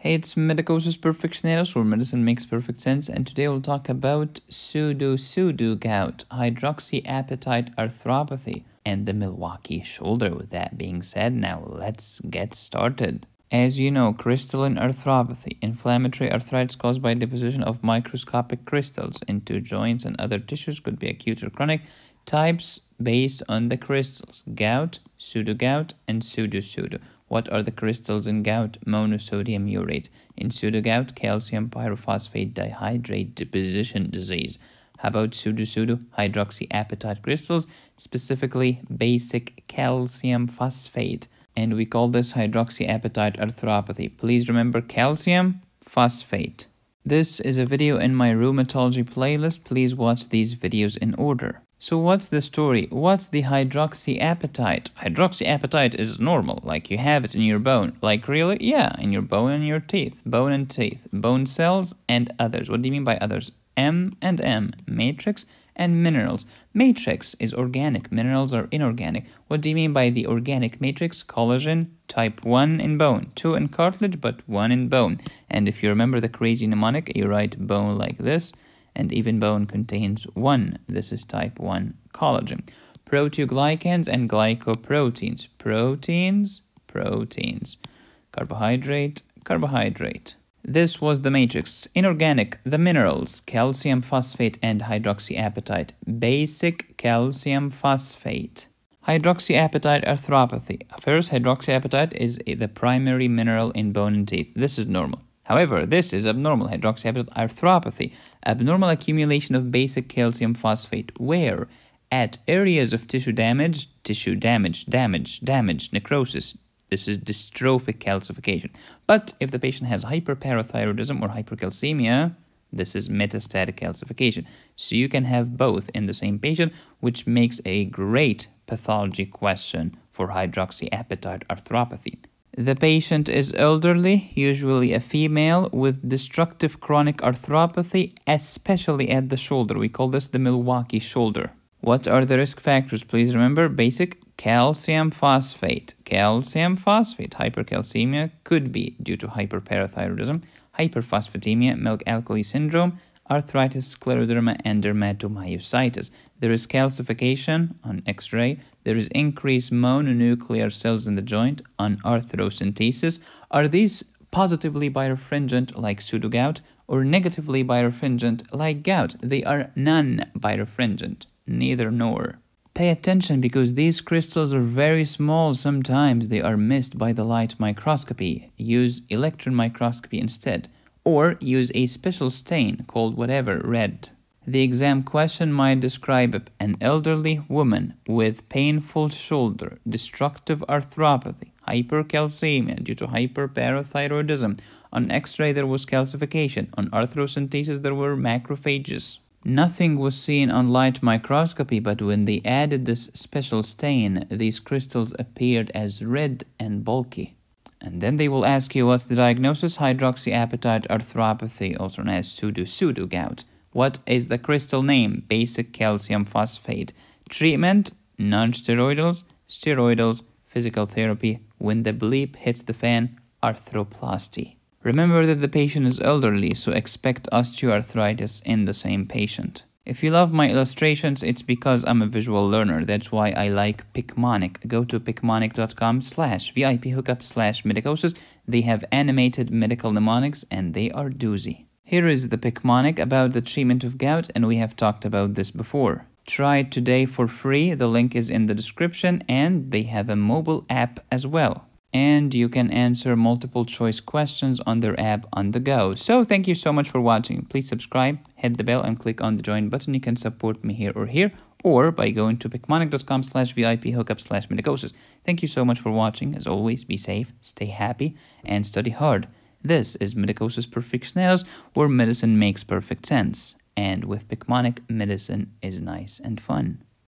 Hey, it's Medicosis Perfectionalis, where medicine makes perfect sense, and today we'll talk about pseudo-pseudo gout, hydroxyapatite arthropathy, and the Milwaukee shoulder. With that being said, now let's get started. As you know, crystalline arthropathy, inflammatory arthritis caused by deposition of microscopic crystals into joints and other tissues, could be acute or chronic. Types based on the crystals gout, pseudo-gout, and pseudo-pseudo. What are the crystals in gout? Monosodium urate. In pseudo-gout, calcium pyrophosphate dihydrate deposition disease. How about pseudo-pseudo hydroxyapatite crystals, specifically basic calcium phosphate? And we call this hydroxyapatite arthropathy. Please remember calcium phosphate. This is a video in my rheumatology playlist. Please watch these videos in order. So what's the story? What's the hydroxyapatite? Hydroxyapatite is normal, like you have it in your bone. Like really? Yeah, in your bone and your teeth. Bone and teeth. Bone cells and others. What do you mean by others? M and M. Matrix and minerals. Matrix is organic. Minerals are inorganic. What do you mean by the organic matrix? Collagen, type 1 in bone, 2 in cartilage, but 1 in bone. And if you remember the crazy mnemonic, you write bone like this and even bone contains one. This is type 1 collagen. Proteoglycans and glycoproteins. Proteins, proteins. Carbohydrate, carbohydrate. This was the matrix. Inorganic, the minerals, calcium phosphate and hydroxyapatite. Basic calcium phosphate. Hydroxyapatite arthropathy. First, hydroxyapatite is the primary mineral in bone and teeth. This is normal. However, this is abnormal hydroxyapatite arthropathy, abnormal accumulation of basic calcium phosphate, where at areas of tissue damage, tissue damage, damage, damage, necrosis, this is dystrophic calcification. But if the patient has hyperparathyroidism or hypercalcemia, this is metastatic calcification. So you can have both in the same patient, which makes a great pathology question for hydroxyapatite arthropathy. The patient is elderly, usually a female, with destructive chronic arthropathy, especially at the shoulder. We call this the Milwaukee shoulder. What are the risk factors? Please remember basic calcium phosphate. Calcium phosphate hypercalcemia could be due to hyperparathyroidism, hyperphosphatemia, milk alkali syndrome, arthritis, scleroderma, and dermatomyositis. There is calcification on X-ray. There is increased mononuclear cells in the joint on arthrocentesis. Are these positively birefringent like pseudogout or negatively birefringent like gout? They are non-birefringent, neither nor. Pay attention because these crystals are very small. Sometimes they are missed by the light microscopy. Use electron microscopy instead or use a special stain called whatever red. The exam question might describe an elderly woman with painful shoulder, destructive arthropathy, hypercalcemia due to hyperparathyroidism. On X-ray there was calcification. On arthrocentesis there were macrophages. Nothing was seen on light microscopy, but when they added this special stain, these crystals appeared as red and bulky. And then they will ask you what's the diagnosis? Hydroxyapatite arthropathy, also known as pseudo-pseudo gout. What is the crystal name? Basic calcium phosphate. Treatment? Non-steroidals, steroidals, physical therapy. When the bleep hits the fan, arthroplasty. Remember that the patient is elderly, so expect osteoarthritis in the same patient. If you love my illustrations, it's because I'm a visual learner. That's why I like Picmonic. Go to picmonic.com slash VIP hookup slash medicosis. They have animated medical mnemonics and they are doozy. Here is the Picmonic about the treatment of gout and we have talked about this before. Try it today for free. The link is in the description and they have a mobile app as well and you can answer multiple choice questions on their app on the go. So thank you so much for watching. Please subscribe, hit the bell, and click on the join button. You can support me here or here, or by going to picmonic.com slash VIP hookup slash medicosis. Thank you so much for watching. As always, be safe, stay happy, and study hard. This is Medicosis Perfectionalis, where medicine makes perfect sense. And with Picmonic, medicine is nice and fun.